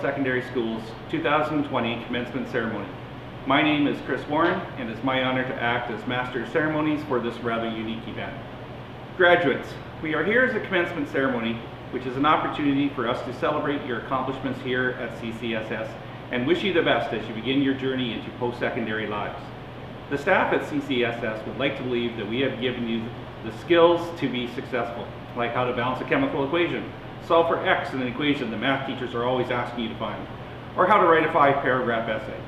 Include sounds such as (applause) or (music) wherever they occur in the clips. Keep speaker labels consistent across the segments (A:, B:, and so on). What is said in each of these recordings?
A: Secondary School's 2020 commencement ceremony. My name is Chris Warren and it's my honor to act as Master of Ceremonies for this rather unique event. Graduates, we are here as a commencement ceremony which is an opportunity for us to celebrate your accomplishments here at CCSS and wish you the best as you begin your journey into post-secondary lives. The staff at CCSS would like to believe that we have given you the skills to be successful, like how to balance a chemical equation, solve for x in an equation that math teachers are always asking you to find, or how to write a five-paragraph essay.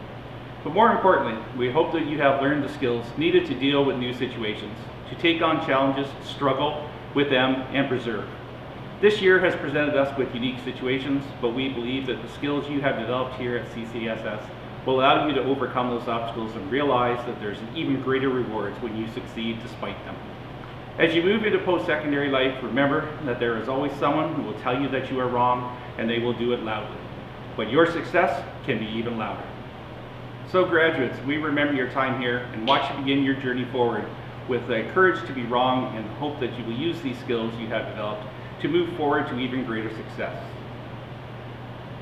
A: But more importantly, we hope that you have learned the skills needed to deal with new situations, to take on challenges, struggle with them, and persevere. This year has presented us with unique situations, but we believe that the skills you have developed here at CCSS will allow you to overcome those obstacles and realize that there's even greater rewards when you succeed despite them. As you move into post-secondary life, remember that there is always someone who will tell you that you are wrong and they will do it loudly. But your success can be even louder. So graduates, we remember your time here and watch you begin your journey forward with the courage to be wrong and hope that you will use these skills you have developed to move forward to even greater success.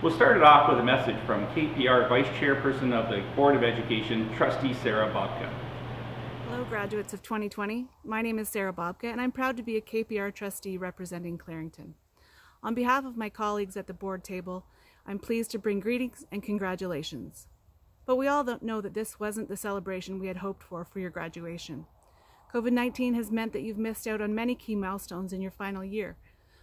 A: We'll start it off with a message from KPR Vice Chairperson of the Board of Education, Trustee Sarah Bobka.
B: Hello graduates of 2020. My name is Sarah Bobka and I'm proud to be a KPR trustee representing Clarington. On behalf of my colleagues at the board table, I'm pleased to bring greetings and congratulations. But we all know that this wasn't the celebration we had hoped for for your graduation. COVID-19 has meant that you've missed out on many key milestones in your final year,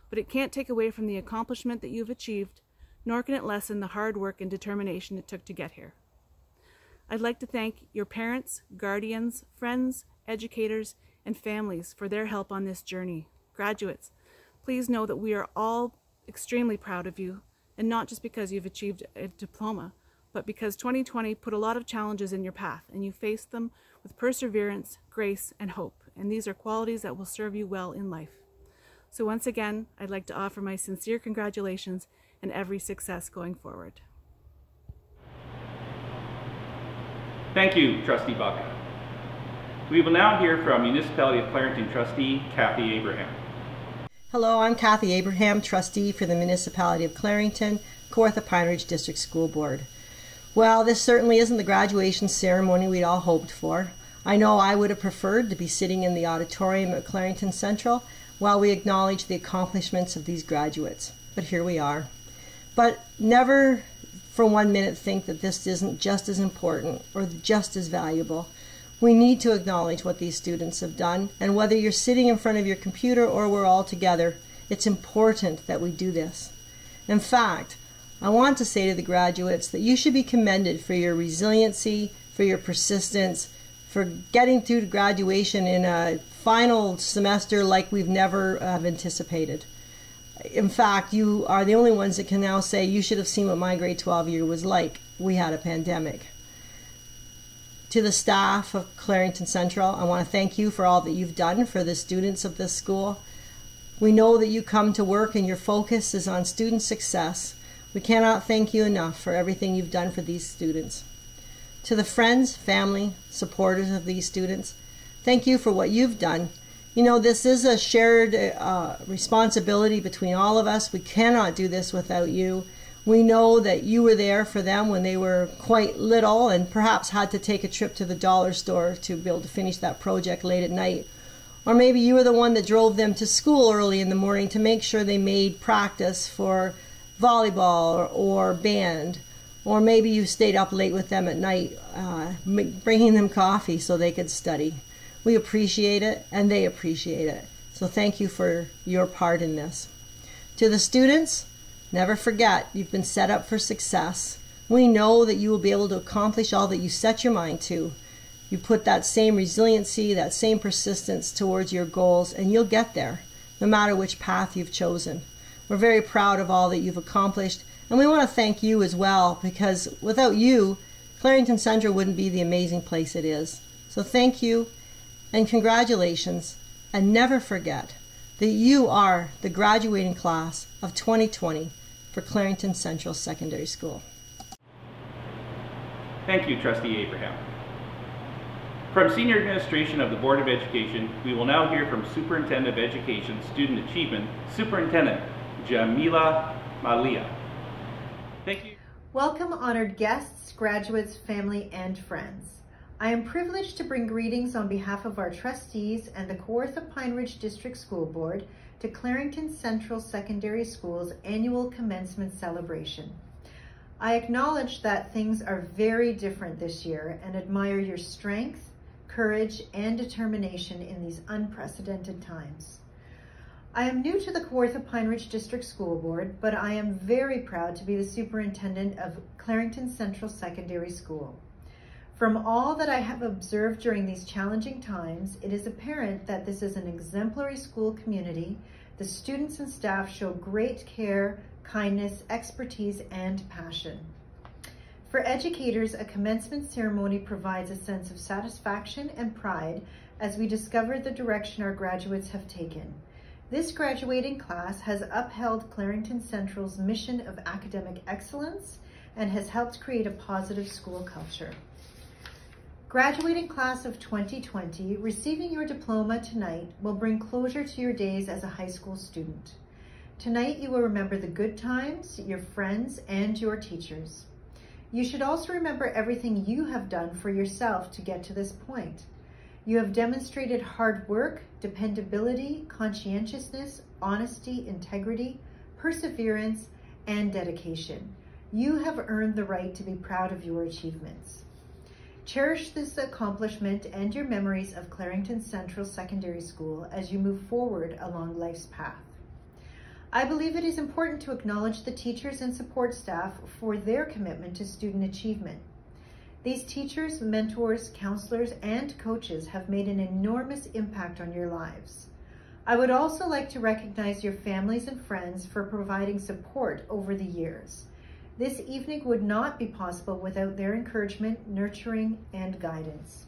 B: but it can't take away from the accomplishment that you've achieved, nor can it lessen the hard work and determination it took to get here. I'd like to thank your parents, guardians, friends, educators, and families for their help on this journey. Graduates, please know that we are all extremely proud of you, and not just because you've achieved a diploma, but because 2020 put a lot of challenges in your path, and you faced them with perseverance, grace, and hope. And these are qualities that will serve you well in life. So once again, I'd like to offer my sincere congratulations and every success going forward.
A: Thank you, Trustee Bobka. We will now hear from Municipality of Clarington Trustee Kathy Abraham.
C: Hello, I'm Kathy Abraham, Trustee for the Municipality of Clarington, Kawartha Pine Ridge District School Board. Well, this certainly isn't the graduation ceremony we'd all hoped for. I know I would have preferred to be sitting in the auditorium at Clarington Central while we acknowledge the accomplishments of these graduates. But here we are. But never for one minute think that this isn't just as important or just as valuable. We need to acknowledge what these students have done, and whether you're sitting in front of your computer or we're all together, it's important that we do this. In fact, I want to say to the graduates that you should be commended for your resiliency, for your persistence, for getting through to graduation in a final semester like we've never have anticipated. In fact, you are the only ones that can now say you should have seen what my grade 12 year was like. We had a pandemic. To the staff of Clarington Central, I want to thank you for all that you've done for the students of this school. We know that you come to work and your focus is on student success. We cannot thank you enough for everything you've done for these students. To the friends, family, supporters of these students, Thank you for what you've done. You know, this is a shared uh, responsibility between all of us. We cannot do this without you. We know that you were there for them when they were quite little and perhaps had to take a trip to the dollar store to be able to finish that project late at night. Or maybe you were the one that drove them to school early in the morning to make sure they made practice for volleyball or, or band. Or maybe you stayed up late with them at night, uh, bringing them coffee so they could study. We appreciate it and they appreciate it. So thank you for your part in this. To the students, never forget you've been set up for success. We know that you will be able to accomplish all that you set your mind to. You put that same resiliency, that same persistence towards your goals, and you'll get there, no matter which path you've chosen. We're very proud of all that you've accomplished, and we want to thank you as well, because without you, Clarington Central wouldn't be the amazing place it is. So thank you, and congratulations, and never forget that you are the graduating class of 2020 for Clarington Central Secondary School.
A: Thank you, Trustee Abraham. From Senior Administration of the Board of Education, we will now hear from Superintendent of Education Student Achievement, Superintendent Jamila Malia. Thank you.
D: Welcome, honored guests, graduates, family, and friends. I am privileged to bring greetings on behalf of our trustees and the Kawartha Pine Ridge District School Board to Clarington Central Secondary School's annual commencement celebration. I acknowledge that things are very different this year and admire your strength, courage, and determination in these unprecedented times. I am new to the Kawartha Pine Ridge District School Board, but I am very proud to be the superintendent of Clarington Central Secondary School. From all that I have observed during these challenging times, it is apparent that this is an exemplary school community. The students and staff show great care, kindness, expertise, and passion. For educators, a commencement ceremony provides a sense of satisfaction and pride as we discover the direction our graduates have taken. This graduating class has upheld Clarington Central's mission of academic excellence and has helped create a positive school culture. Graduating class of 2020, receiving your diploma tonight will bring closure to your days as a high school student. Tonight you will remember the good times, your friends, and your teachers. You should also remember everything you have done for yourself to get to this point. You have demonstrated hard work, dependability, conscientiousness, honesty, integrity, perseverance, and dedication. You have earned the right to be proud of your achievements. Cherish this accomplishment and your memories of Clarington Central Secondary School as you move forward along life's path. I believe it is important to acknowledge the teachers and support staff for their commitment to student achievement. These teachers, mentors, counselors, and coaches have made an enormous impact on your lives. I would also like to recognize your families and friends for providing support over the years. This evening would not be possible without their encouragement, nurturing, and guidance.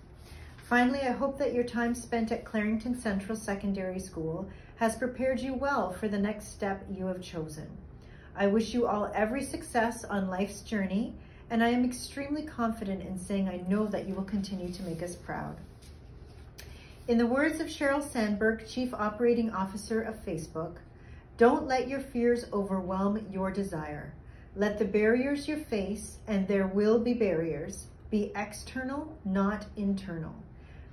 D: Finally, I hope that your time spent at Clarington Central Secondary School has prepared you well for the next step you have chosen. I wish you all every success on life's journey, and I am extremely confident in saying I know that you will continue to make us proud. In the words of Sheryl Sandberg, Chief Operating Officer of Facebook, don't let your fears overwhelm your desire. Let the barriers you face, and there will be barriers, be external, not internal.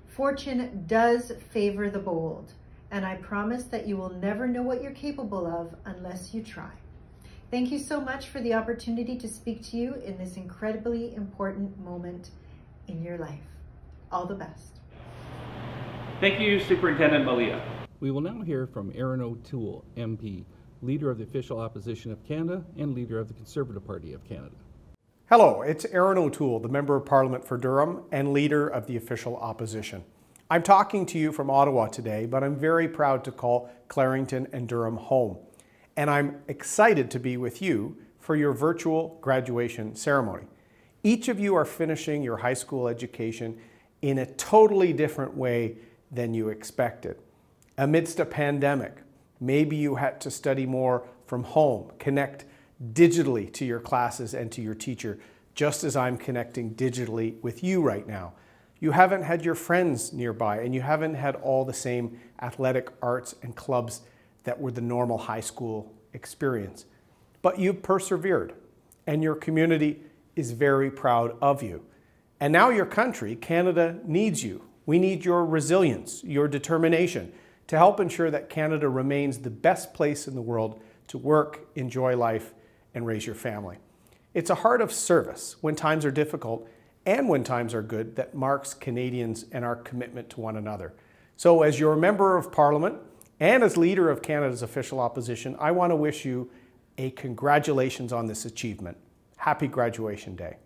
D: Fortune does favor the bold and I promise that you will never know what you're capable of unless you try. Thank you so much for the opportunity to speak to you in this incredibly important moment in your life. All the best.
A: Thank you, Superintendent Malia.
E: We will now hear from Erin O'Toole, MP, Leader of the Official Opposition of Canada and Leader of the Conservative Party of Canada.
F: Hello, it's Erin O'Toole, the Member of Parliament for Durham and Leader of the Official Opposition. I'm talking to you from Ottawa today, but I'm very proud to call Clarington and Durham home. And I'm excited to be with you for your virtual graduation ceremony. Each of you are finishing your high school education in a totally different way than you expected. Amidst a pandemic, maybe you had to study more from home, connect digitally to your classes and to your teacher, just as I'm connecting digitally with you right now you haven't had your friends nearby and you haven't had all the same athletic arts and clubs that were the normal high school experience. But you've persevered and your community is very proud of you. And now your country, Canada, needs you. We need your resilience, your determination to help ensure that Canada remains the best place in the world to work, enjoy life, and raise your family. It's a heart of service when times are difficult and when times are good that marks Canadians and our commitment to one another. So as your Member of Parliament and as Leader of Canada's official opposition, I want to wish you a congratulations on this achievement. Happy graduation day.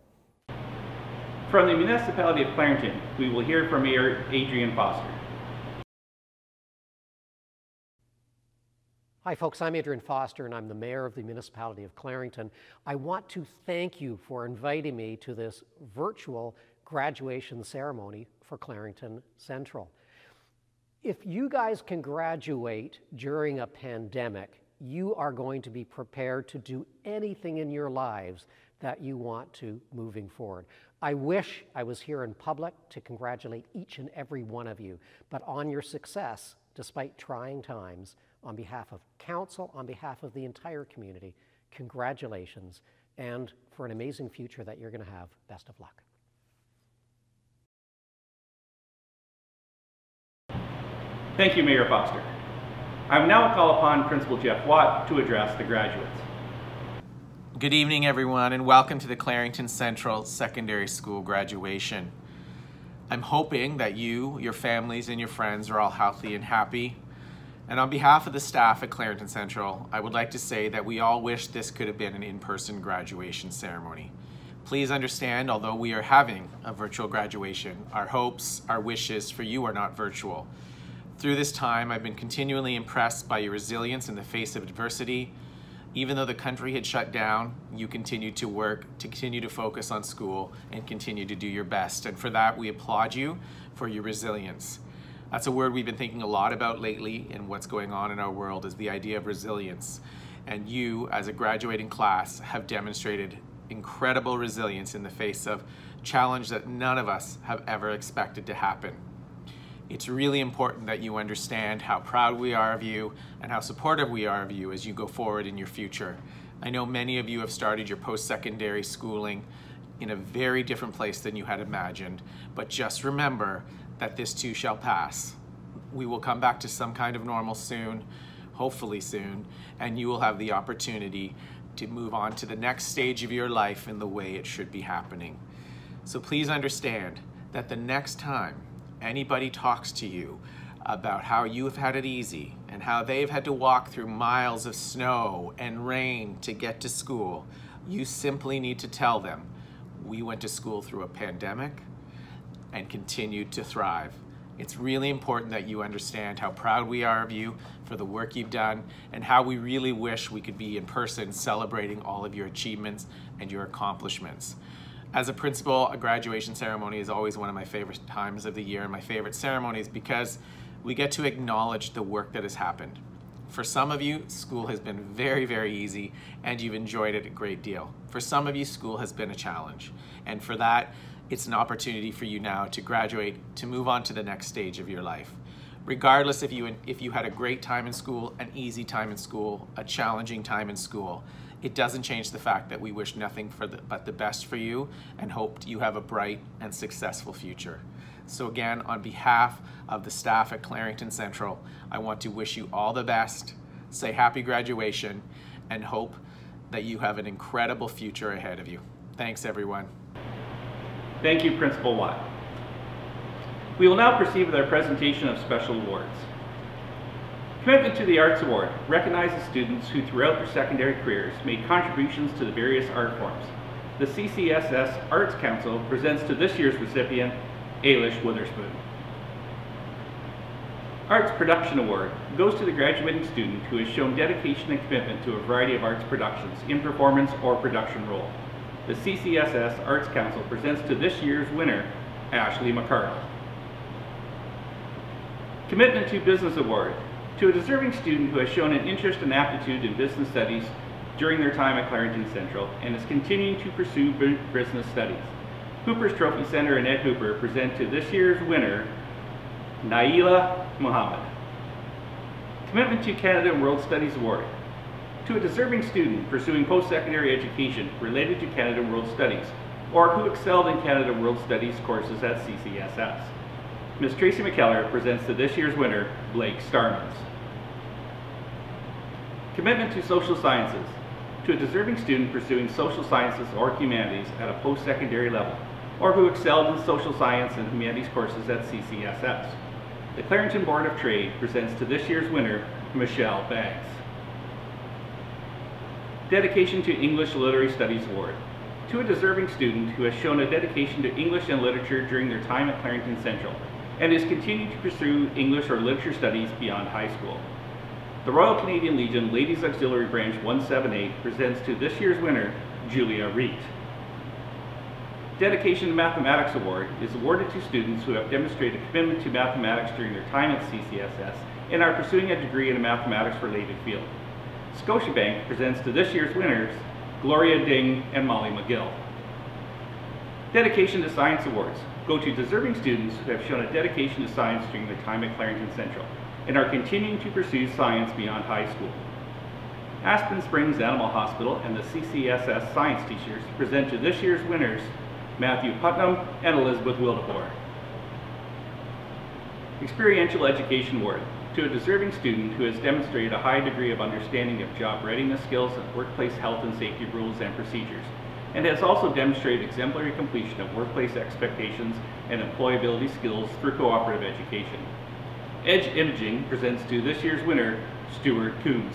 A: From the municipality of Clarington, we will hear from Mayor Adrian Foster.
G: Hi, folks. I'm Adrian Foster, and I'm the mayor of the municipality of Clarington. I want to thank you for inviting me to this virtual graduation ceremony for Clarington Central. If you guys can graduate during a pandemic, you are going to be prepared to do anything in your lives that you want to moving forward. I wish I was here in public to congratulate each and every one of you, but on your success, despite trying times, on behalf of council, on behalf of the entire community, congratulations and for an amazing future that you're going to have. Best of luck.
A: Thank you, Mayor Foster. I will now call upon Principal Jeff Watt to address the graduates.
H: Good evening, everyone, and welcome to the Clarington Central Secondary School graduation. I'm hoping that you, your families, and your friends are all healthy and happy. And on behalf of the staff at Clarington Central, I would like to say that we all wish this could have been an in-person graduation ceremony. Please understand, although we are having a virtual graduation, our hopes, our wishes for you are not virtual. Through this time, I've been continually impressed by your resilience in the face of adversity. Even though the country had shut down, you continued to work, to continue to focus on school, and continue to do your best. And for that, we applaud you for your resilience. That's a word we've been thinking a lot about lately in what's going on in our world is the idea of resilience. And you, as a graduating class, have demonstrated incredible resilience in the face of challenge that none of us have ever expected to happen. It's really important that you understand how proud we are of you and how supportive we are of you as you go forward in your future. I know many of you have started your post-secondary schooling in a very different place than you had imagined, but just remember that this too shall pass. We will come back to some kind of normal soon, hopefully soon, and you will have the opportunity to move on to the next stage of your life in the way it should be happening. So please understand that the next time anybody talks to you about how you have had it easy and how they've had to walk through miles of snow and rain to get to school, you simply need to tell them, we went to school through a pandemic and continued to thrive. It's really important that you understand how proud we are of you for the work you've done and how we really wish we could be in person celebrating all of your achievements and your accomplishments. As a principal, a graduation ceremony is always one of my favorite times of the year and my favorite ceremonies because we get to acknowledge the work that has happened. For some of you, school has been very, very easy and you've enjoyed it a great deal. For some of you, school has been a challenge. And for that, it's an opportunity for you now to graduate, to move on to the next stage of your life. Regardless if you, if you had a great time in school, an easy time in school, a challenging time in school, it doesn't change the fact that we wish nothing for the, but the best for you and hope you have a bright and successful future. So again, on behalf of the staff at Clarington Central, I want to wish you all the best, say happy graduation, and hope that you have an incredible future ahead of you. Thanks everyone.
A: Thank you, Principal Watt. We will now proceed with our presentation of special awards. Commitment to the Arts Award recognizes students who throughout their secondary careers made contributions to the various art forms. The CCSS Arts Council presents to this year's recipient, Ailish Witherspoon. Arts Production Award goes to the graduating student who has shown dedication and commitment to a variety of arts productions in performance or production role. The CCSS Arts Council presents to this year's winner, Ashley McCardle. Commitment to Business Award to a deserving student who has shown an interest and aptitude in business studies during their time at Clarington Central and is continuing to pursue business studies. Hooper's Trophy Center and Ed Hooper present to this year's winner, Naila Muhammad. Commitment to Canada and World Studies Award. To a deserving student pursuing post-secondary education related to Canada World Studies, or who excelled in Canada World Studies courses at CCSS. Ms. Tracy McKellar presents to this year's winner, Blake Starmans. Commitment to social sciences. To a deserving student pursuing social sciences or humanities at a post-secondary level, or who excelled in social science and humanities courses at CCSS. The Clarington Board of Trade presents to this year's winner, Michelle Baggs. Dedication to English Literary Studies Award. To a deserving student who has shown a dedication to English and literature during their time at Clarington Central, and is continuing to pursue English or literature studies beyond high school. The Royal Canadian Legion Ladies Auxiliary Branch 178 presents to this year's winner, Julia Reed. Dedication to Mathematics Award is awarded to students who have demonstrated commitment to mathematics during their time at CCSS and are pursuing a degree in a mathematics-related field. Scotiabank presents to this year's winners, Gloria Ding and Molly McGill. Dedication to Science Awards go to deserving students who have shown a dedication to science during their time at Clarington Central and are continuing to pursue science beyond high school. Aspen Springs Animal Hospital and the CCSS Science Teachers present to this year's winners Matthew Putnam and Elizabeth Wildeboer. Experiential Education Award to a deserving student who has demonstrated a high degree of understanding of job readiness skills and workplace health and safety rules and procedures, and has also demonstrated exemplary completion of workplace expectations and employability skills through cooperative education. Edge Imaging presents to this year's winner, Stuart Coombs.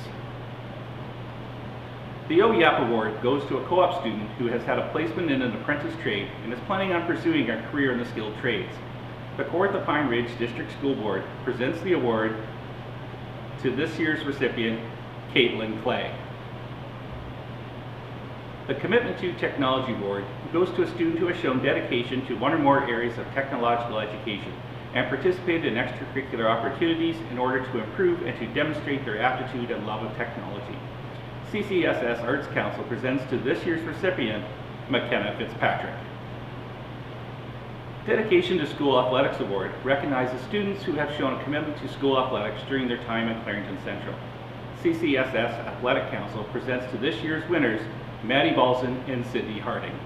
A: The OYAP Award goes to a co-op student who has had a placement in an apprentice trade and is planning on pursuing a career in the skilled trades. The Kawartha Pine Ridge District School Board presents the award to this year's recipient, Caitlin Clay. The Commitment to Technology Award goes to a student who has shown dedication to one or more areas of technological education and participated in extracurricular opportunities in order to improve and to demonstrate their aptitude and love of technology. CCSS Arts Council presents to this year's recipient, McKenna Fitzpatrick. Dedication to School Athletics Award recognizes students who have shown a commitment to school athletics during their time at Clarington Central. CCSS Athletic Council presents to this year's winners Maddie Balson and Sydney Harding.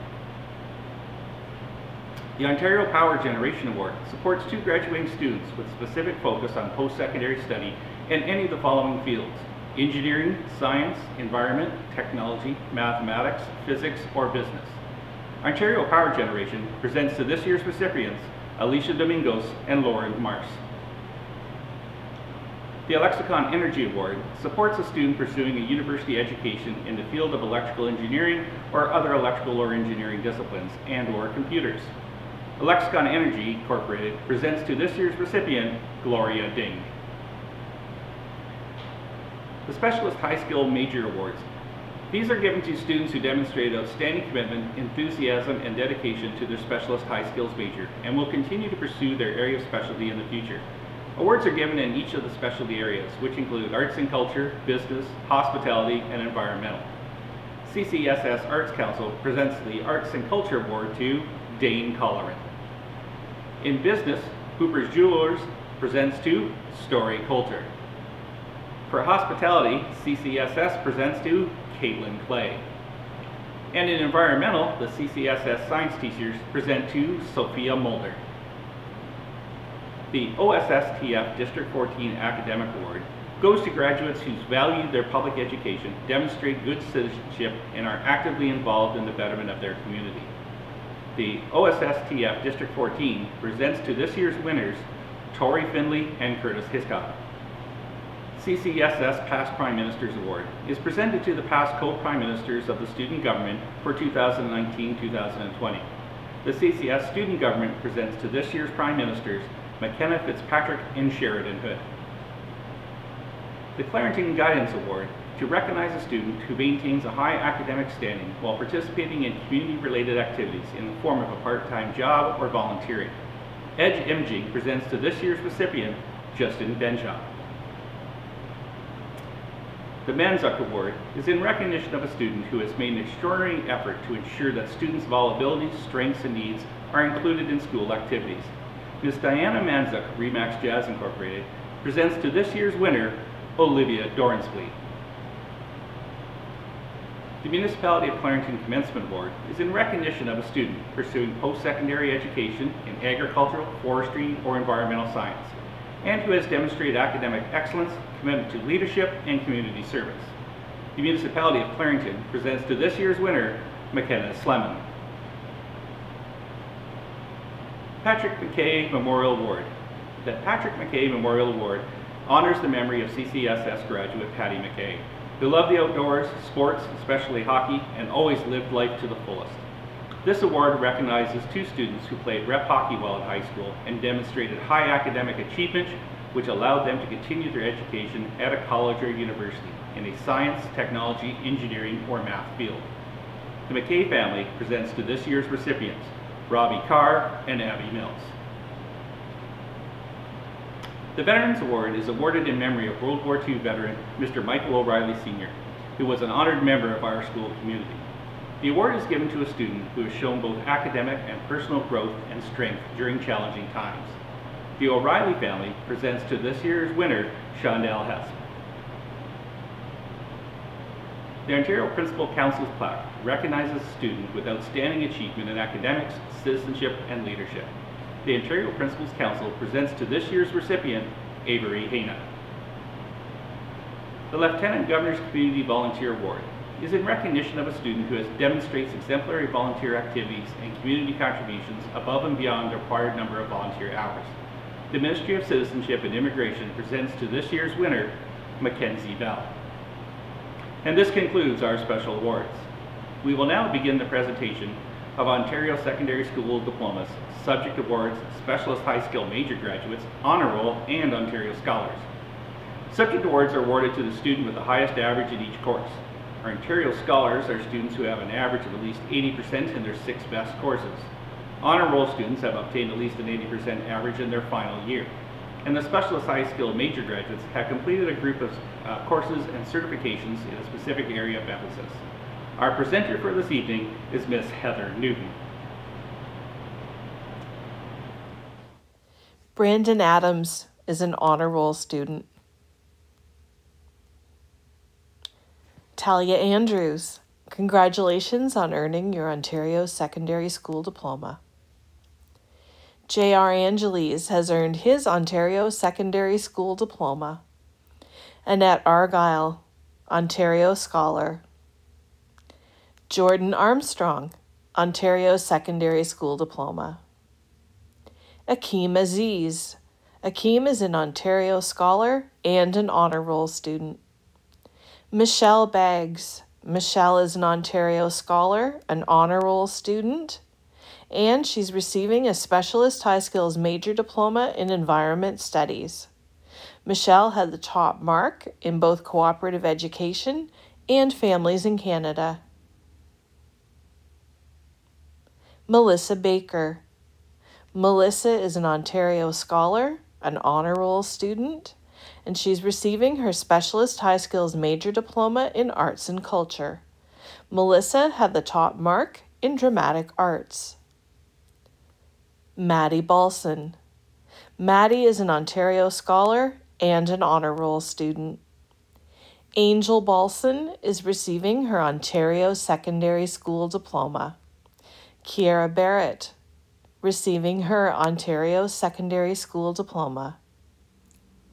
A: The Ontario Power Generation Award supports two graduating students with specific focus on post-secondary study in any of the following fields, engineering, science, environment, technology, mathematics, physics, or business. Ontario Power Generation presents to this year's recipients Alicia Domingos and Lauren Mars. The Elexicon Energy Award supports a student pursuing a university education in the field of electrical engineering or other electrical or engineering disciplines and or computers. Elexicon Energy Incorporated presents to this year's recipient, Gloria Ding. The Specialist High Skill Major Awards. These are given to students who demonstrate outstanding commitment, enthusiasm, and dedication to their Specialist High Skills major and will continue to pursue their area of specialty in the future. Awards are given in each of the specialty areas, which include arts and culture, business, hospitality, and environmental. CCSS Arts Council presents the Arts and Culture Award to Dane Colleran. In business, Hooper's Jewelers presents to Story Coulter. For hospitality, CCSS presents to Caitlin Clay. And in environmental, the CCSS science teachers present to Sophia Mulder. The OSSTF District 14 Academic Award goes to graduates who value their public education, demonstrate good citizenship, and are actively involved in the betterment of their community. The OSSTF District 14 presents to this year's winners Tori Finley and Curtis Hiscock. CCSS Past Prime Ministers Award is presented to the past co-prime ministers of the student government for 2019-2020. The CCS student government presents to this year's prime ministers McKenna Fitzpatrick and Sheridan Hood. The Clarington Guidance Award to recognize a student who maintains a high academic standing while participating in community-related activities in the form of a part-time job or volunteering. Edge Imaging presents to this year's recipient, Justin Benshaw. The Manzuk Award is in recognition of a student who has made an extraordinary effort to ensure that students' vulnerabilities, strengths, and needs are included in school activities. Ms. Diana Manzuk, Remax Jazz Incorporated, presents to this year's winner, Olivia Dornsfleet. The Municipality of Clarington Commencement Award is in recognition of a student pursuing post-secondary education in agricultural, forestry, or environmental science, and who has demonstrated academic excellence, commitment to leadership, and community service. The Municipality of Clarington presents to this year's winner, McKenna Slemon. Patrick McKay Memorial Award. The Patrick McKay Memorial Award honors the memory of CCSS graduate Patty McKay, who loved the outdoors, sports, especially hockey, and always lived life to the fullest. This award recognizes two students who played rep hockey while in high school and demonstrated high academic achievement, which allowed them to continue their education at a college or university in a science, technology, engineering, or math field. The McKay family presents to this year's recipients, Robbie Carr and Abby Mills. The Veterans Award is awarded in memory of World War II veteran Mr. Michael O'Reilly Sr., who was an honored member of our school community. The award is given to a student who has shown both academic and personal growth and strength during challenging times. The O'Reilly family presents to this year's winner, Shondell Hess. The Ontario Principal Council's plaque recognizes a student with outstanding achievement in academics, citizenship, and leadership. The Ontario Principals Council presents to this year's recipient, Avery Hayna. The Lieutenant Governor's Community Volunteer Award is in recognition of a student who has demonstrates exemplary volunteer activities and community contributions above and beyond the required number of volunteer hours. The Ministry of Citizenship and Immigration presents to this year's winner, Mackenzie Bell. And this concludes our special awards. We will now begin the presentation of Ontario Secondary School Diplomas, Subject Awards, Specialist High Skill Major Graduates, Honor Roll, and Ontario Scholars. Subject awards are awarded to the student with the highest average in each course. Our Ontario Scholars are students who have an average of at least 80% in their six best courses. Honor Roll students have obtained at least an 80% average in their final year. And the Specialist High Skill Major graduates have completed a group of uh, courses and certifications in a specific area of emphasis. Our presenter for this evening is Miss Heather Newton.
I: Brandon Adams is an honor roll student. Talia Andrews, congratulations on earning your Ontario Secondary School Diploma. J.R. Angeles has earned his Ontario Secondary School Diploma. Annette Argyle, Ontario Scholar. Jordan Armstrong, Ontario Secondary School Diploma. Akeem Aziz. Akeem is an Ontario Scholar and an Honor Roll student. Michelle Baggs. Michelle is an Ontario Scholar, an Honor Roll student, and she's receiving a Specialist High Skills Major Diploma in Environment Studies. Michelle had the top mark in both cooperative education and families in Canada. Melissa Baker. Melissa is an Ontario Scholar, an Honor Roll student, and she's receiving her Specialist High Skills Major Diploma in Arts and Culture. Melissa had the top mark in Dramatic Arts. Maddie Balson. Maddie is an Ontario Scholar and an Honor Roll student. Angel Balson is receiving her Ontario Secondary School Diploma. Kiera Barrett, receiving her Ontario Secondary School Diploma.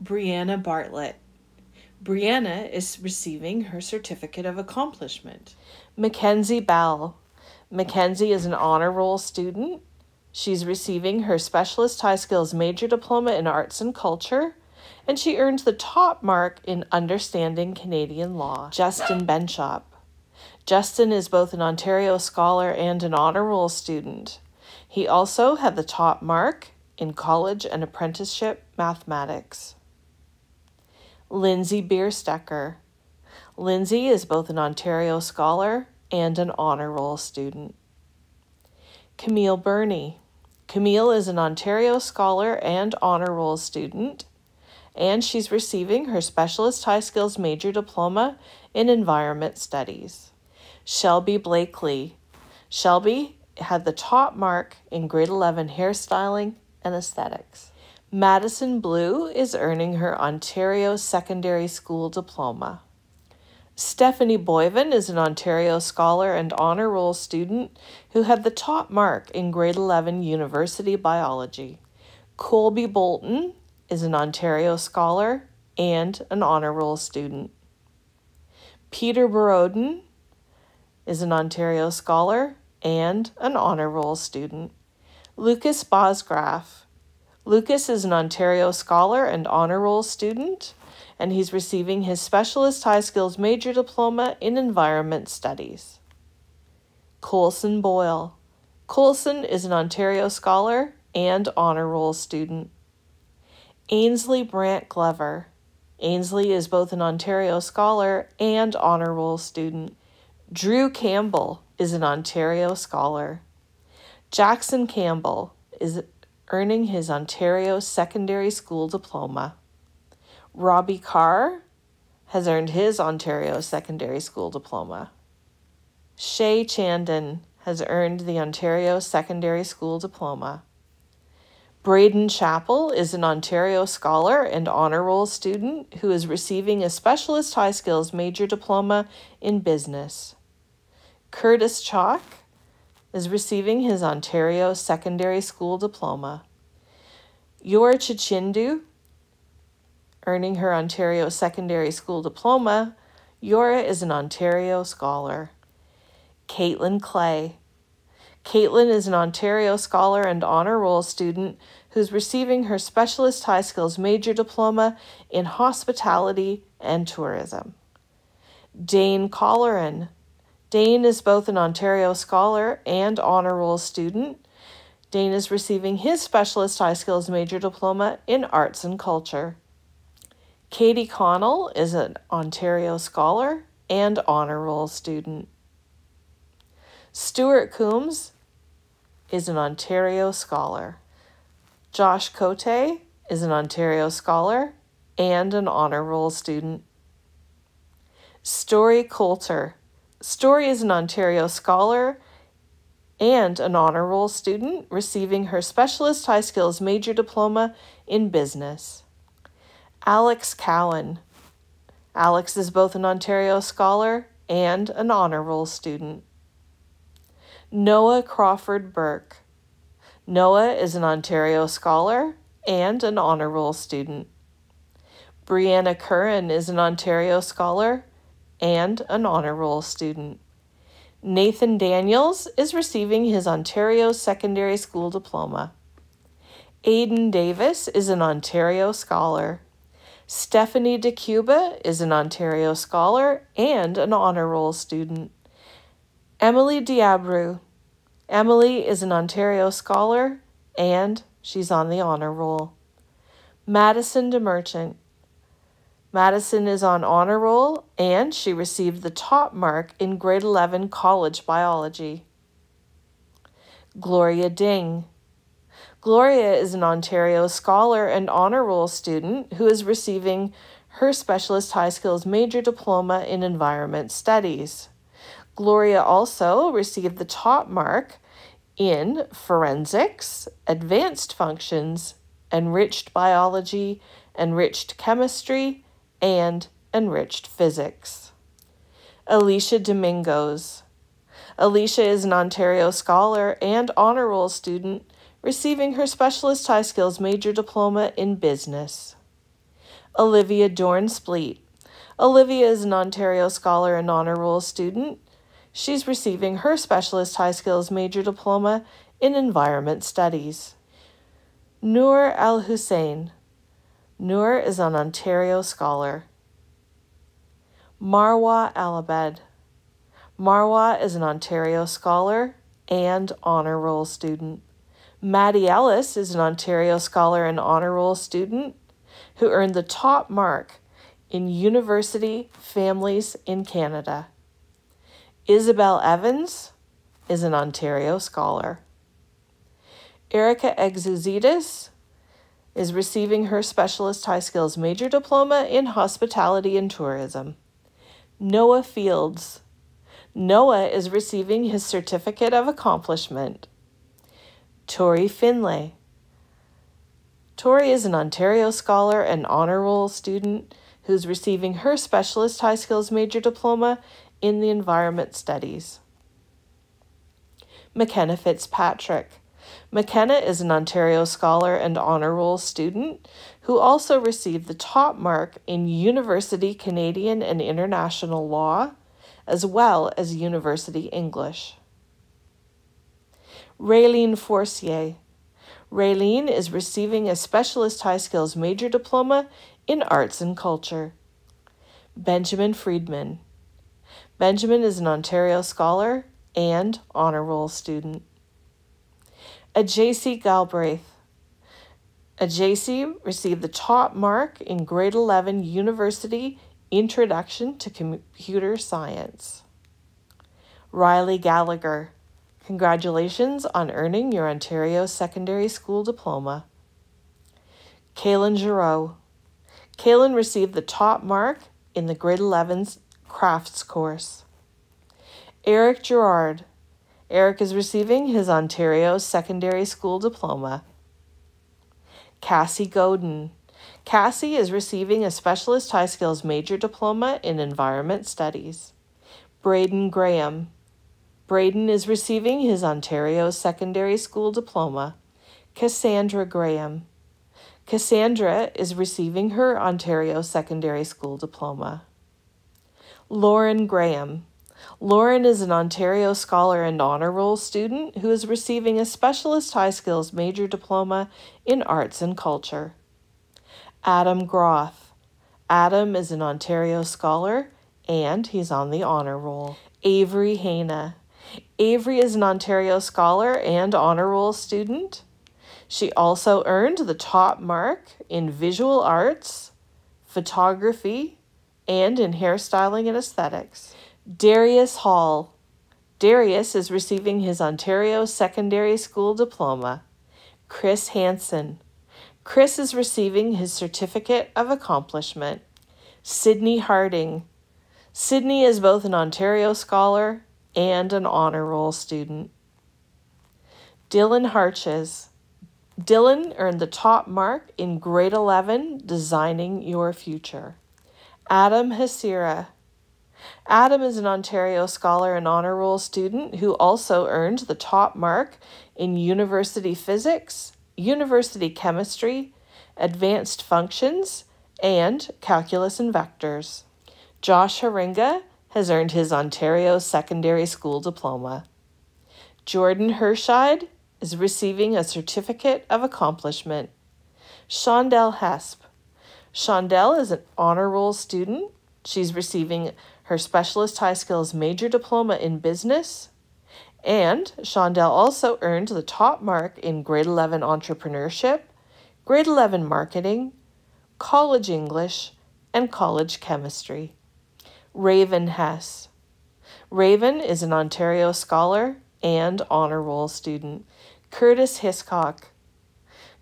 I: Brianna Bartlett. Brianna is receiving her Certificate of Accomplishment. Mackenzie Bell. Mackenzie is an Honor Roll student She's receiving her Specialist High Skills Major Diploma in Arts and Culture, and she earns the top mark in Understanding Canadian Law. Justin Benchop. Justin is both an Ontario Scholar and an Honor Roll student. He also had the top mark in College and Apprenticeship Mathematics. Lindsay Bierstecker. Lindsay is both an Ontario Scholar and an Honor Roll student. Camille Burney. Camille is an Ontario Scholar and Honor Roll student, and she's receiving her Specialist High Skills Major Diploma in Environment Studies. Shelby Blakely. Shelby had the top mark in grade 11 hairstyling and aesthetics. Madison Blue is earning her Ontario Secondary School Diploma. Stephanie Boyven is an Ontario Scholar and Honor Roll student who had the top mark in grade 11 University Biology. Colby Bolton is an Ontario Scholar and an Honor Roll student. Peter Borodin is an Ontario Scholar and an Honor Roll student. Lucas Bosgraf. Lucas is an Ontario Scholar and Honor Roll student and he's receiving his Specialist High Skills Major Diploma in Environment Studies. Colson Boyle. Colson is an Ontario Scholar and Honor Roll student. Ainsley Brant Glover. Ainsley is both an Ontario Scholar and Honor Roll student. Drew Campbell is an Ontario Scholar. Jackson Campbell is earning his Ontario Secondary School Diploma. Robbie Carr has earned his Ontario Secondary School Diploma. Shay Chandon has earned the Ontario Secondary School Diploma. Braden Chappell is an Ontario Scholar and Honor Roll student who is receiving a Specialist High Skills Major Diploma in Business. Curtis Chalk is receiving his Ontario Secondary School Diploma. Yor Chichindu, earning her Ontario Secondary School Diploma, Yora is an Ontario Scholar. Caitlin Clay Caitlin is an Ontario Scholar and Honor Roll student who's receiving her Specialist High Skills Major Diploma in Hospitality and Tourism. Dane Colleran. Dane is both an Ontario Scholar and Honor Roll student. Dane is receiving his Specialist High Skills Major Diploma in Arts and Culture. Katie Connell is an Ontario Scholar and Honor Roll student. Stuart Coombs is an Ontario Scholar. Josh Cote is an Ontario Scholar and an Honor Roll student. Story Coulter. Story is an Ontario Scholar and an Honor Roll student receiving her Specialist High Skills Major Diploma in Business. Alex Cowan. Alex is both an Ontario Scholar and an Honor Roll student. Noah Crawford Burke. Noah is an Ontario Scholar and an Honor Roll student. Brianna Curran is an Ontario Scholar and an Honor Roll student. Nathan Daniels is receiving his Ontario Secondary School Diploma. Aidan Davis is an Ontario Scholar. Stephanie DeCuba is an Ontario Scholar and an Honor Roll student. Emily Diabru. Emily is an Ontario Scholar and she's on the Honor Roll. Madison DeMerchant. Madison is on Honor Roll and she received the top mark in grade 11 college biology. Gloria Ding. Gloria is an Ontario Scholar and Honor Roll student who is receiving her Specialist High Skills Major Diploma in Environment Studies. Gloria also received the top mark in forensics, advanced functions, enriched biology, enriched chemistry, and enriched physics. Alicia Domingos. Alicia is an Ontario Scholar and Honor Roll student receiving her Specialist High Skills Major Diploma in Business. Olivia Dornspleet. Olivia is an Ontario Scholar and Honor Roll student She's receiving her Specialist High Skills Major Diploma in Environment Studies. Noor Al Hussein. Noor is an Ontario scholar. Marwa Alabed. Marwa is an Ontario scholar and honor roll student. Maddie Ellis is an Ontario scholar and honor roll student who earned the top mark in University Families in Canada. Isabel Evans is an Ontario scholar. Erica Exouzides is receiving her Specialist High Skills Major Diploma in Hospitality and Tourism. Noah Fields. Noah is receiving his Certificate of Accomplishment. Tori Finlay. Tori is an Ontario Scholar and Honor Roll student who's receiving her Specialist High Skills Major Diploma in the environment studies. McKenna Fitzpatrick. McKenna is an Ontario Scholar and Honor Roll student who also received the top mark in University Canadian and International Law, as well as University English. Raylene Forcier. Raylene is receiving a Specialist High Skills Major Diploma in Arts and Culture. Benjamin Friedman. Benjamin is an Ontario Scholar and Honor Roll student. Ajaysi Galbraith. Ajaysi received the top mark in grade 11 University Introduction to Computer Science. Riley Gallagher. Congratulations on earning your Ontario Secondary School Diploma. Kaylin Giroux. Kaylin received the top mark in the grade 11's crafts course. Eric Gerard. Eric is receiving his Ontario Secondary School Diploma. Cassie Godin. Cassie is receiving a Specialist High Skills Major Diploma in Environment Studies. Braden Graham. Braden is receiving his Ontario Secondary School Diploma. Cassandra Graham. Cassandra is receiving her Ontario Secondary School Diploma. Lauren Graham. Lauren is an Ontario Scholar and Honor Roll student who is receiving a Specialist High Skills Major Diploma in Arts and Culture. Adam Groth. Adam is an Ontario Scholar and he's on the Honor Roll. Avery Haina. Avery is an Ontario Scholar and Honor Roll student. She also earned the top mark in Visual Arts, Photography, and in Hairstyling and Aesthetics. Darius Hall. Darius is receiving his Ontario Secondary School Diploma. Chris Hansen. Chris is receiving his Certificate of Accomplishment. Sydney Harding. Sydney is both an Ontario Scholar and an Honor Roll student. Dylan Harches. Dylan earned the top mark in grade 11, Designing Your Future. Adam Hasira. Adam is an Ontario Scholar and Honor Roll student who also earned the top mark in University Physics, University Chemistry, Advanced Functions, and Calculus and Vectors. Josh Haringa has earned his Ontario Secondary School Diploma. Jordan Herscheid is receiving a Certificate of Accomplishment. Shondell Hesp. Shondell is an honor roll student. She's receiving her Specialist High Skills Major Diploma in Business. And Shondell also earned the top mark in grade 11 entrepreneurship, grade 11 marketing, college English, and college chemistry. Raven Hess. Raven is an Ontario Scholar and Honor Roll student. Curtis Hiscock.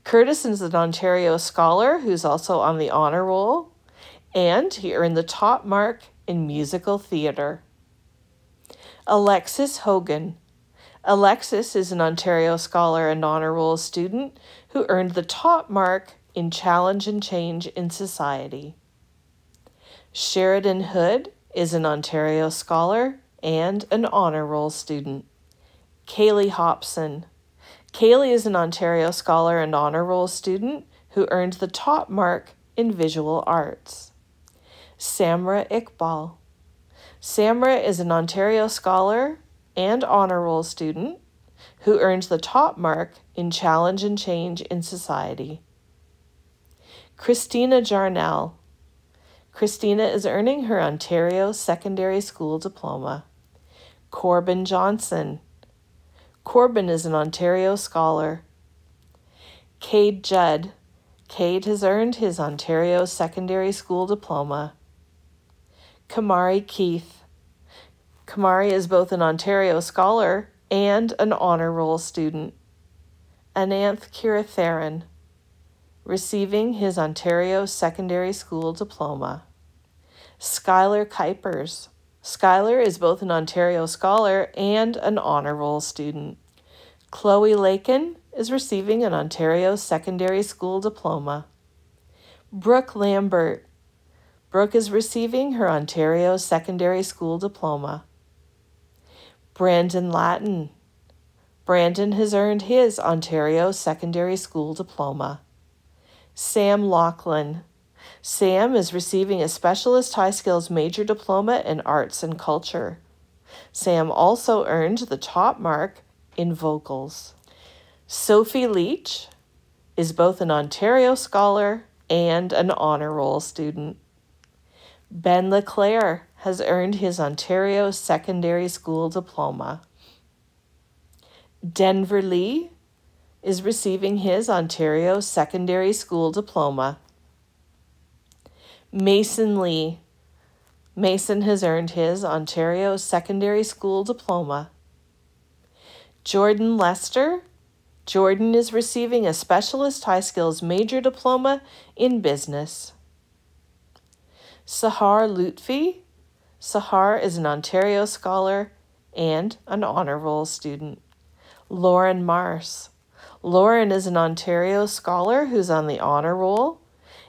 I: Curtis is an Ontario Scholar who's also on the Honor Roll, and he earned the top mark in musical theatre. Alexis Hogan. Alexis is an Ontario Scholar and Honor Roll student who earned the top mark in Challenge and Change in Society. Sheridan Hood is an Ontario Scholar and an Honor Roll student. Kaylee Hobson. Kaylee is an Ontario Scholar and Honor Roll student who earned the top mark in Visual Arts. Samra Iqbal. Samra is an Ontario Scholar and Honor Roll student who earned the top mark in Challenge and Change in Society. Christina Jarnell. Christina is earning her Ontario Secondary School Diploma. Corbin Johnson. Corbin is an Ontario Scholar. Cade Judd. Cade has earned his Ontario Secondary School Diploma. Kamari Keith. Kamari is both an Ontario Scholar and an Honor Roll student. Ananth Kiratharan, receiving his Ontario Secondary School Diploma. Skylar Kuipers. Skylar is both an Ontario Scholar and an Honor Roll student. Chloe Lakin is receiving an Ontario Secondary School Diploma. Brooke Lambert Brooke is receiving her Ontario Secondary School Diploma. Brandon Latin. Brandon has earned his Ontario Secondary School Diploma. Sam Lachlan. Sam is receiving a Specialist High Skills Major Diploma in Arts and Culture. Sam also earned the top mark in vocals. Sophie Leach is both an Ontario Scholar and an Honor Roll student. Ben LeClaire has earned his Ontario Secondary School Diploma. Denver Lee is receiving his Ontario Secondary School Diploma. Mason Lee. Mason has earned his Ontario Secondary School Diploma. Jordan Lester. Jordan is receiving a Specialist High Skills Major Diploma in Business. Sahar Lutfi. Sahar is an Ontario Scholar and an Honor Roll student. Lauren Mars. Lauren is an Ontario Scholar who's on the honor roll,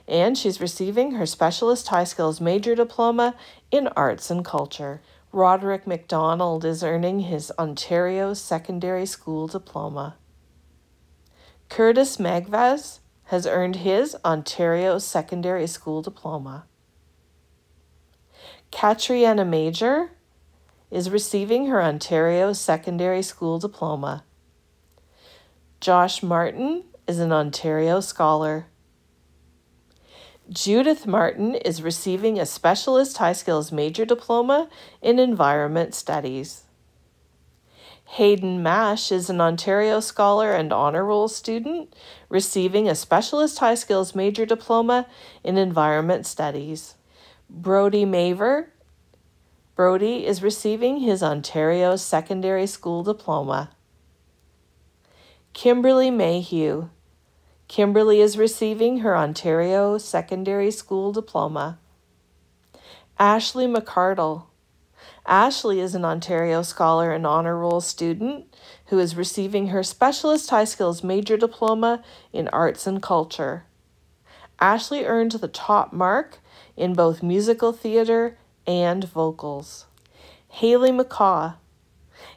I: and she's receiving her Specialist High Skills Major Diploma in Arts and Culture. Roderick McDonald is earning his Ontario Secondary School Diploma. Curtis Magvaz has earned his Ontario Secondary School Diploma. Katriana Major is receiving her Ontario Secondary School Diploma. Josh Martin is an Ontario Scholar. Judith Martin is receiving a Specialist High Skills Major Diploma in Environment Studies. Hayden Mash is an Ontario Scholar and Honor Roll student receiving a Specialist High Skills Major Diploma in Environment Studies. Brody Maver Brody is receiving his Ontario Secondary School Diploma. Kimberly Mayhew Kimberly is receiving her Ontario Secondary School Diploma. Ashley McCardle. Ashley is an Ontario Scholar and Honor Roll student who is receiving her Specialist High Skills Major Diploma in Arts and Culture. Ashley earned the top mark in both musical theater and vocals. Haley McCaw.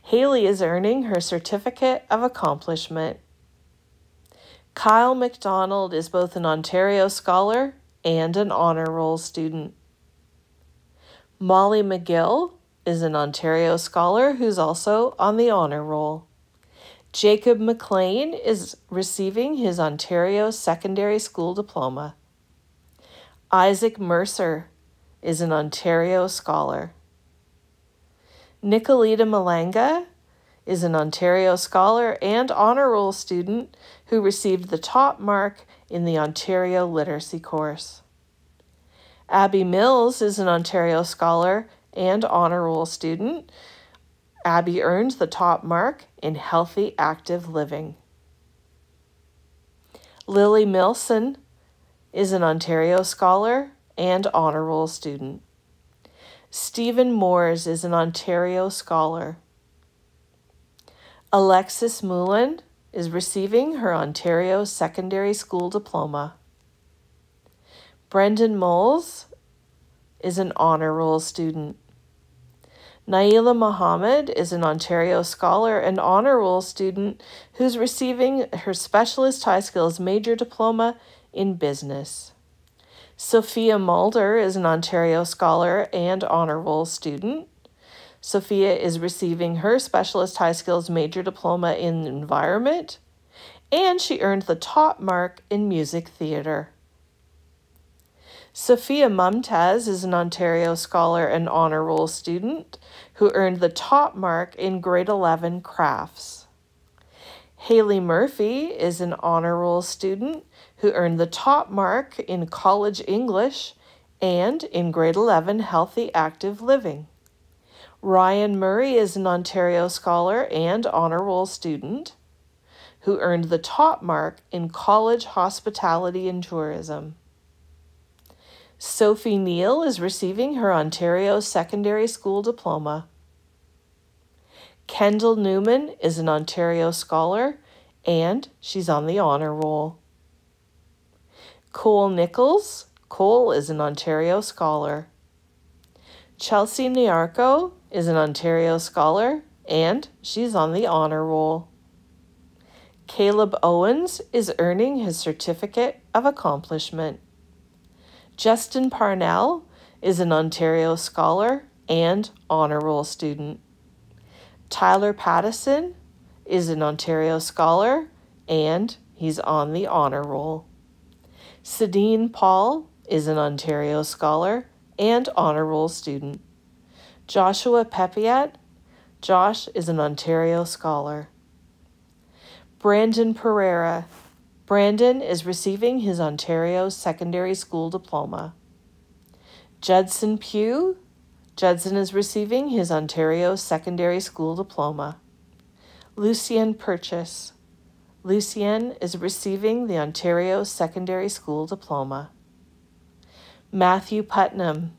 I: Haley is earning her Certificate of Accomplishment. Kyle McDonald is both an Ontario Scholar and an Honor Roll student. Molly McGill is an Ontario Scholar who's also on the Honor Roll. Jacob McLean is receiving his Ontario Secondary School Diploma. Isaac Mercer is an Ontario Scholar. Nicolita Malanga is an Ontario Scholar and Honor Roll student who received the top mark in the Ontario Literacy course. Abby Mills is an Ontario Scholar and Honor Roll student. Abby earned the top mark in Healthy Active Living. Lily Milson is an Ontario Scholar and Honor Roll student. Stephen Moores is an Ontario Scholar. Alexis Moulin is receiving her Ontario Secondary School Diploma. Brendan Moles is an Honor Roll student. Naila Mohammed is an Ontario Scholar and Honor Roll student who's receiving her Specialist High Skills Major Diploma in Business. Sophia Mulder is an Ontario Scholar and Honor Roll student. Sophia is receiving her Specialist High Skills Major Diploma in Environment, and she earned the top mark in Music Theatre. Sophia Mumtaz is an Ontario Scholar and Honor Roll student who earned the top mark in Grade 11 Crafts. Haley Murphy is an Honor Roll student who earned the top mark in College English and in Grade 11 Healthy Active Living. Ryan Murray is an Ontario Scholar and Honor Roll student who earned the top mark in College Hospitality and Tourism. Sophie Neal is receiving her Ontario Secondary School Diploma. Kendall Newman is an Ontario Scholar and she's on the Honor Roll. Cole Nichols, Cole is an Ontario Scholar. Chelsea Niarco is an Ontario Scholar, and she's on the Honor Roll. Caleb Owens is earning his Certificate of Accomplishment. Justin Parnell is an Ontario Scholar and Honor Roll student. Tyler Pattison is an Ontario Scholar and he's on the Honor Roll. Sadine Paul is an Ontario Scholar and Honor Roll student. Joshua Pepiat, Josh is an Ontario Scholar. Brandon Pereira, Brandon is receiving his Ontario Secondary School Diploma. Judson Pugh, Judson is receiving his Ontario Secondary School Diploma. Lucien Purchase, Lucien is receiving the Ontario Secondary School Diploma. Matthew Putnam,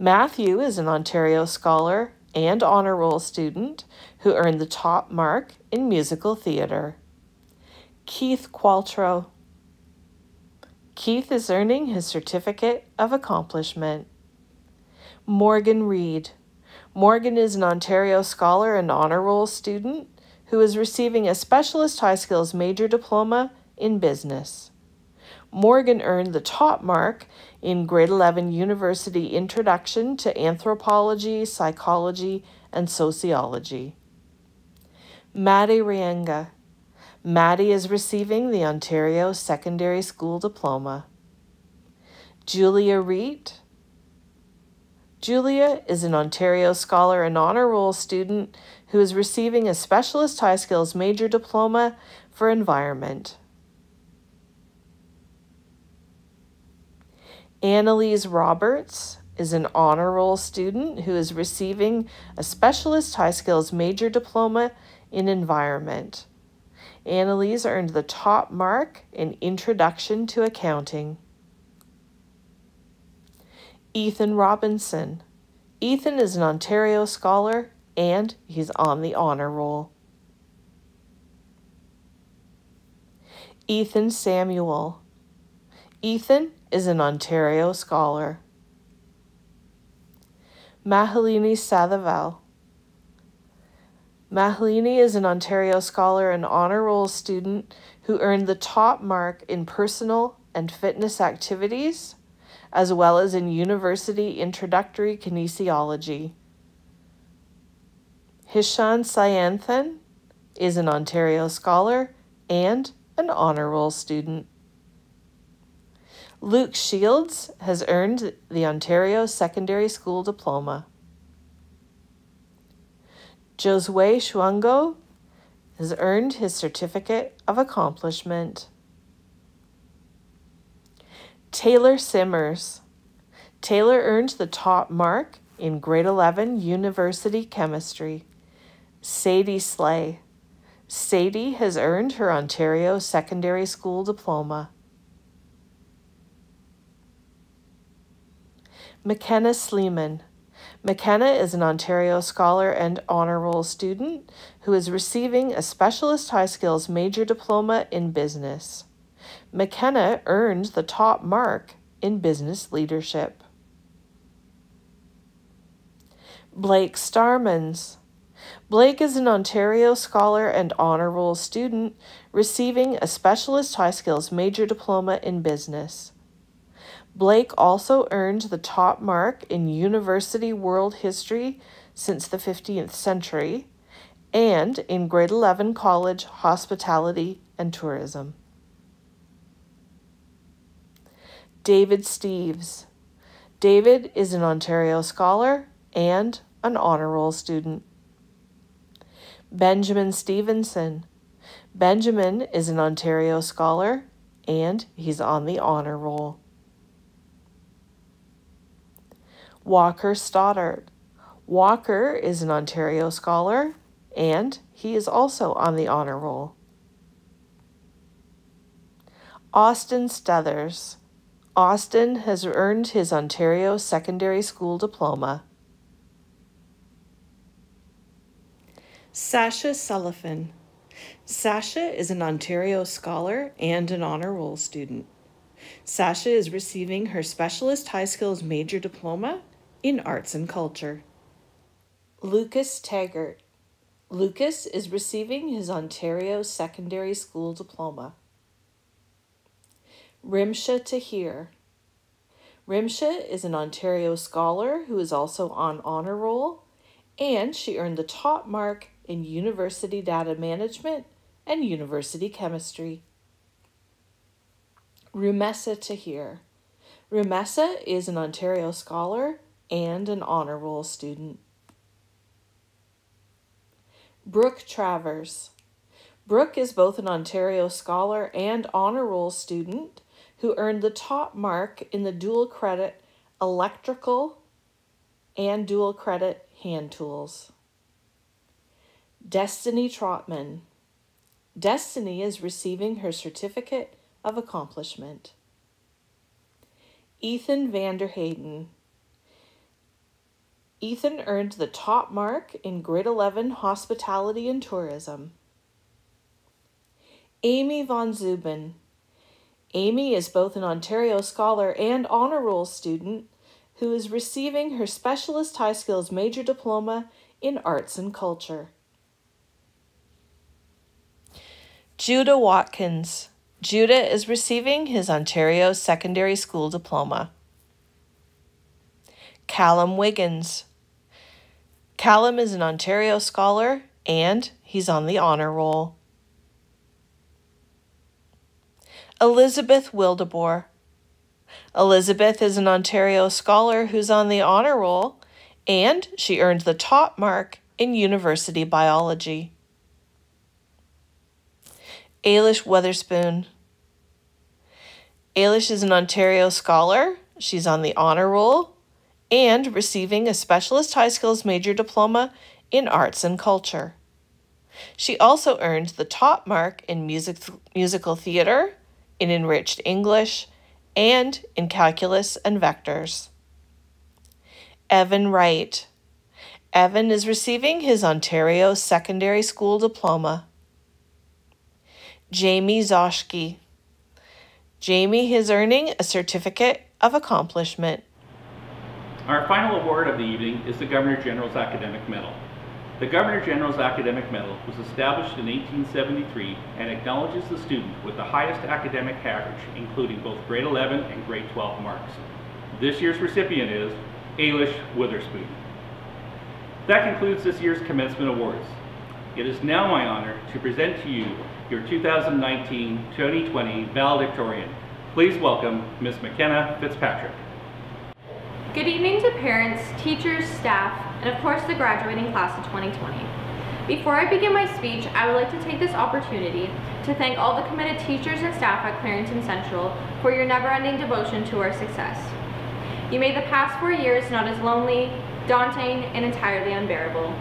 I: Matthew is an Ontario Scholar and Honor Roll student who earned the top mark in musical theatre. Keith Qualtrough. Keith is earning his Certificate of Accomplishment. Morgan Reed. Morgan is an Ontario Scholar and Honor Roll student who is receiving a Specialist High Skills Major Diploma in Business. Morgan earned the top mark in grade 11 University Introduction to Anthropology, Psychology, and Sociology. Maddie Rienga. Maddie is receiving the Ontario Secondary School Diploma. Julia Reet. Julia is an Ontario Scholar and Honor Roll student who is receiving a Specialist High Skills Major Diploma for Environment. Annalise Roberts is an honor roll student who is receiving a Specialist High Skills Major Diploma in Environment. Annalise earned the top mark in Introduction to Accounting. Ethan Robinson. Ethan is an Ontario Scholar and he's on the honor roll. Ethan Samuel. Ethan is an Ontario Scholar. Mahalini Sathaval. Mahalini is an Ontario Scholar and Honor Roll student who earned the top mark in personal and fitness activities, as well as in University Introductory Kinesiology. Hishan Sayanthan is an Ontario Scholar and an Honor Roll student. Luke Shields has earned the Ontario Secondary School Diploma. Josue Shuango has earned his Certificate of Accomplishment. Taylor Simmers. Taylor earned the top mark in grade 11 University Chemistry. Sadie Slay. Sadie has earned her Ontario Secondary School Diploma. McKenna Sleeman. McKenna is an Ontario Scholar and Honor Roll student who is receiving a Specialist High Skills Major Diploma in Business. McKenna earned the top mark in Business Leadership. Blake Starmans. Blake is an Ontario Scholar and Honor Roll student receiving a Specialist High Skills Major Diploma in Business. Blake also earned the top mark in University World History since the 15th century and in grade 11 college hospitality and tourism. David Steves. David is an Ontario scholar and an honor roll student. Benjamin Stevenson. Benjamin is an Ontario scholar and he's on the honor roll. Walker Stoddard. Walker is an Ontario scholar and he is also on the honor roll. Austin Stethers. Austin has earned his Ontario Secondary School Diploma. Sasha Sullivan. Sasha is an Ontario scholar and an honor roll student. Sasha is receiving her Specialist High Skills Major Diploma in arts and culture. Lucas Taggart. Lucas is receiving his Ontario Secondary School Diploma. Rimsha Tahir. Rimsha is an Ontario scholar who is also on honor roll, and she earned the top mark in University Data Management and University Chemistry. Rumessa Tahir. Rumessa is an Ontario scholar and an honor roll student. Brooke Travers. Brooke is both an Ontario Scholar and Honor Roll student who earned the top mark in the dual credit electrical and dual credit hand tools. Destiny Trotman. Destiny is receiving her certificate of accomplishment. Ethan Vanderhayden. Ethan earned the top mark in grade 11 hospitality and tourism. Amy Von Zubin. Amy is both an Ontario Scholar and Honor Roll student who is receiving her Specialist High Skills Major Diploma in Arts and Culture. Judah Watkins. Judah is receiving his Ontario Secondary School Diploma. Callum Wiggins. Callum is an Ontario Scholar and he's on the Honor Roll. Elizabeth Wildeboer. Elizabeth is an Ontario scholar who's on the honor roll, and she earned the top mark in university biology. Ailish Weatherspoon. Ailish is an Ontario scholar. She's on the honor roll and receiving a Specialist High Skills Major Diploma in Arts and Culture. She also earned the top mark in music, musical theater, in enriched English, and in calculus and vectors. Evan Wright. Evan is receiving his Ontario Secondary School Diploma. Jamie Zoschke. Jamie is earning a Certificate of Accomplishment.
A: Our final award of the evening is the Governor General's Academic Medal. The Governor General's Academic Medal was established in 1873 and acknowledges the student with the highest academic average, including both grade 11 and grade 12 marks. This year's recipient is Ailish Witherspoon. That concludes this year's commencement awards. It is now my honor to present to you your 2019-2020 valedictorian. Please welcome Ms. McKenna Fitzpatrick.
J: Good evening to parents, teachers, staff, and of course the graduating class of 2020. Before I begin my speech, I would like to take this opportunity to thank all the committed teachers and staff at Clarington Central for your never-ending devotion to our success. You made the past four years not as lonely, daunting, and entirely unbearable.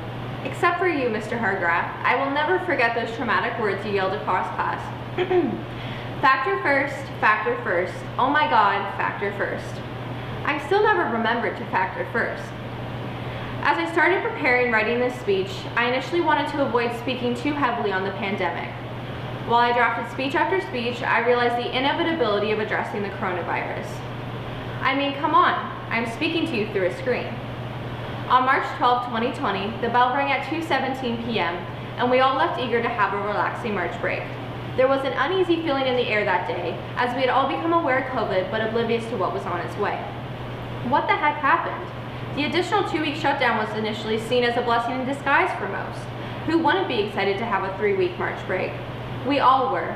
J: Except for you, Mr. Hargraf, I will never forget those traumatic words you yelled across class. (clears throat) factor first, factor first, oh my god, factor first. I still never remembered to factor first. As I started preparing writing this speech, I initially wanted to avoid speaking too heavily on the pandemic. While I drafted speech after speech, I realized the inevitability of addressing the coronavirus. I mean, come on, I'm speaking to you through a screen. On March 12, 2020, the bell rang at 2.17 p.m., and we all left eager to have a relaxing March break. There was an uneasy feeling in the air that day, as we had all become aware of COVID, but oblivious to what was on its way. What the heck happened? The additional two-week shutdown was initially seen as a blessing in disguise for most. Who wouldn't be excited to have a three-week March break? We all were,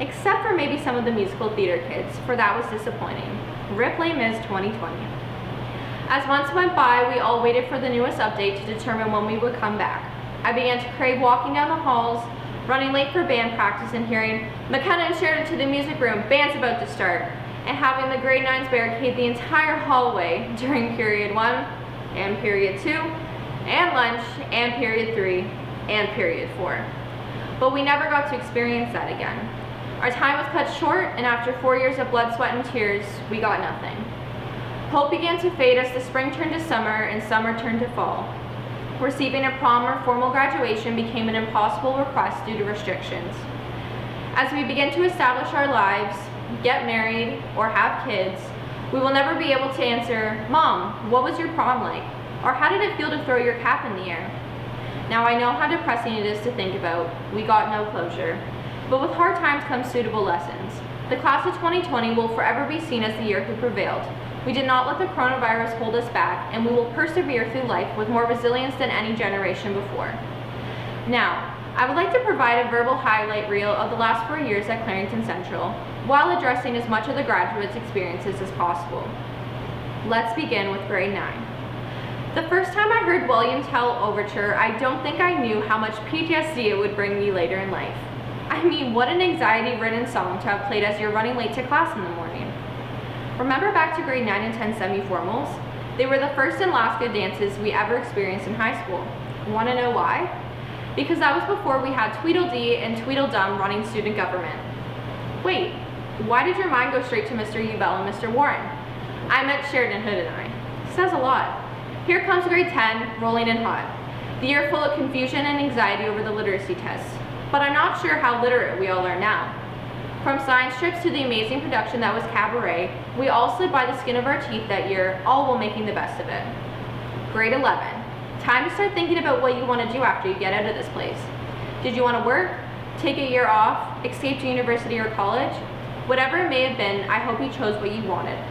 J: except for maybe some of the musical theater kids, for that was disappointing. Rip Les Mis 2020. As months went by, we all waited for the newest update to determine when we would come back. I began to crave walking down the halls, running late for band practice and hearing, McKenna and Sheridan to the music room, band's about to start, and having the grade 9s barricade the entire hallway during period 1 and period 2 and lunch and period 3 and period 4. But we never got to experience that again. Our time was cut short and after four years of blood, sweat, and tears, we got nothing. Hope began to fade as the spring turned to summer and summer turned to fall. Receiving a prom or formal graduation became an impossible request due to restrictions. As we begin to establish our lives, get married, or have kids, we will never be able to answer, Mom, what was your prom like? Or how did it feel to throw your cap in the air? Now I know how depressing it is to think about. We got no closure. But with hard times come suitable lessons. The class of 2020 will forever be seen as the year who prevailed. We did not let the coronavirus hold us back, and we will persevere through life with more resilience than any generation before. Now, I would like to provide a verbal highlight reel of the last four years at Clarington Central, while addressing as much of the graduates' experiences as possible. Let's begin with grade 9. The first time I heard William Tell Overture, I don't think I knew how much PTSD it would bring me later in life. I mean, what an anxiety-ridden song to have played as you're running late to class in the morning. Remember back to grade 9 and 10 semi-formals? They were the first and last good dances we ever experienced in high school. Want to know why? because that was before we had Tweedledee and Tweedledum running student government. Wait, why did your mind go straight to Mr. Ubell and Mr. Warren? I meant Sheridan Hood and I. Says a lot. Here comes grade 10, rolling in hot. The year full of confusion and anxiety over the literacy tests. but I'm not sure how literate we all are now. From science trips to the amazing production that was Cabaret, we all slid by the skin of our teeth that year, all while making the best of it. Grade 11. Time to start thinking about what you want to do after you get out of this place. Did you want to work? Take a year off? Escape to university or college? Whatever it may have been, I hope you chose what you wanted.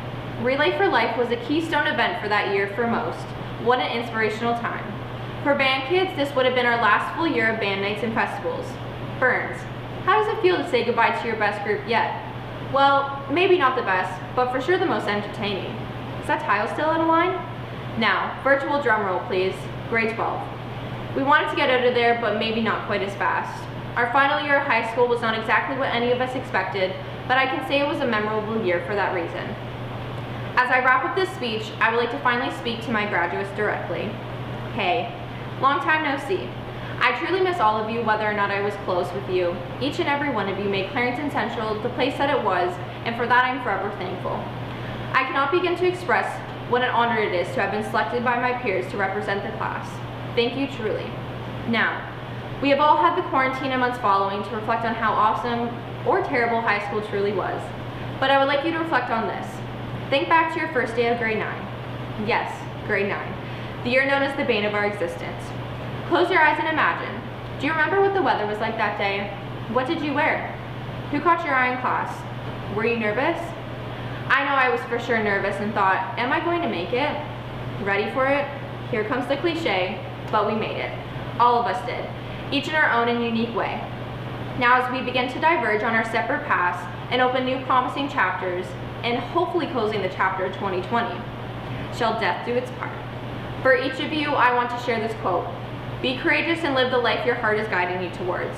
J: Relay for Life was a keystone event for that year for most. What an inspirational time. For band kids, this would have been our last full year of band nights and festivals. Burns, how does it feel to say goodbye to your best group yet? Well, maybe not the best, but for sure the most entertaining. Is that tile still out of line? Now, virtual drum roll please, grade 12. We wanted to get out of there, but maybe not quite as fast. Our final year of high school was not exactly what any of us expected, but I can say it was a memorable year for that reason. As I wrap up this speech, I would like to finally speak to my graduates directly. Hey, long time no see. I truly miss all of you whether or not I was close with you. Each and every one of you made Clarington Central the place that it was, and for that I'm forever thankful. I cannot begin to express what an honor it is to have been selected by my peers to represent the class. Thank you truly. Now, we have all had the quarantine and months following to reflect on how awesome or terrible high school truly was. But I would like you to reflect on this. Think back to your first day of grade 9. Yes, grade 9. The year known as the bane of our existence. Close your eyes and imagine. Do you remember what the weather was like that day? What did you wear? Who caught your eye in class? Were you nervous? I know I was for sure nervous and thought, am I going to make it? Ready for it? Here comes the cliche, but we made it. All of us did, each in our own and unique way. Now as we begin to diverge on our separate paths and open new promising chapters, and hopefully closing the chapter of 2020. Shall death do its part? For each of you, I want to share this quote. Be courageous and live the life your heart is guiding you towards.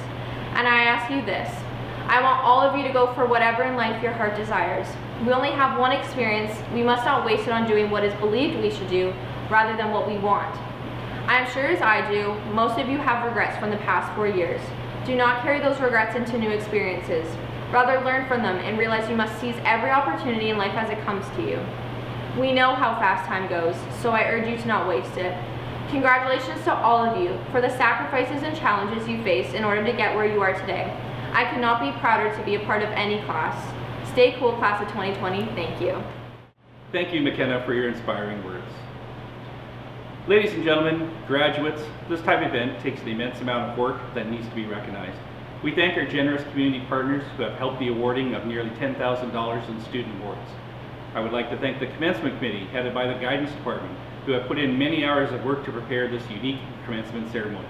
J: And I ask you this. I want all of you to go for whatever in life your heart desires. We only have one experience. We must not waste it on doing what is believed we should do rather than what we want. I am sure as I do, most of you have regrets from the past four years. Do not carry those regrets into new experiences. Rather, learn from them and realize you must seize every opportunity in life as it comes to you. We know how fast time goes, so I urge you to not waste it. Congratulations to all of you for the sacrifices and challenges you faced in order to get where you are today. I could not be prouder to be a part of any class. Stay cool, class of 2020. Thank you.
A: Thank you, McKenna, for your inspiring words. Ladies and gentlemen, graduates, this type of event takes an immense amount of work that needs to be recognized. We thank our generous community partners who have helped the awarding of nearly $10,000 in student awards. I would like to thank the Commencement Committee, headed by the Guidance Department, who have put in many hours of work to prepare this unique commencement ceremony.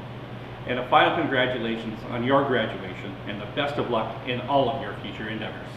A: And a final congratulations on your graduation and the best of luck in all of your future endeavors.